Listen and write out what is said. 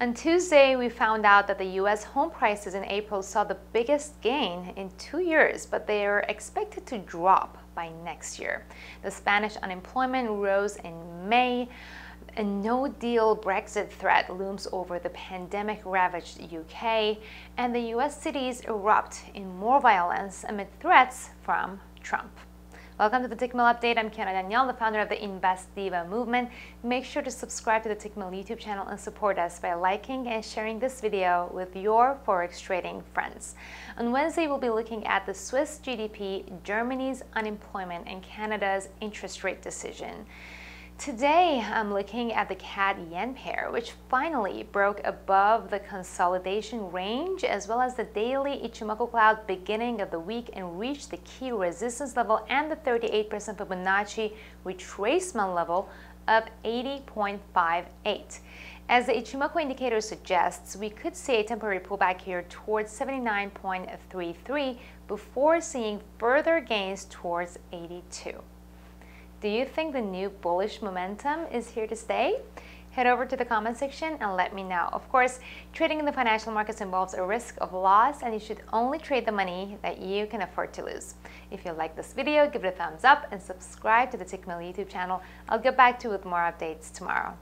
On Tuesday, we found out that the U.S. home prices in April saw the biggest gain in two years, but they are expected to drop by next year. The Spanish unemployment rose in May. A no deal Brexit threat looms over the pandemic ravaged UK, and the US cities erupt in more violence amid threats from Trump. Welcome to the Tickmill Update. I'm Kiana Danielle, the founder of the Invest Diva movement. Make sure to subscribe to the Tickmill YouTube channel and support us by liking and sharing this video with your Forex trading friends. On Wednesday, we'll be looking at the Swiss GDP, Germany's unemployment, and Canada's interest rate decision. Today, I'm looking at the CAD yen pair, which finally broke above the consolidation range as well as the daily Ichimoku cloud beginning of the week and reached the key resistance level and the 38% Fibonacci retracement level of 80.58. As the Ichimoku indicator suggests, we could see a temporary pullback here towards 79.33 before seeing further gains towards 82. Do you think the new bullish momentum is here to stay? Head over to the comment section and let me know. Of course, trading in the financial markets involves a risk of loss and you should only trade the money that you can afford to lose. If you like this video, give it a thumbs up and subscribe to the Tickmill YouTube channel. I'll get back to you with more updates tomorrow.